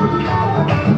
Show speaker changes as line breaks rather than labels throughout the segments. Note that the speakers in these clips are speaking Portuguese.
Música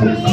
Thank you.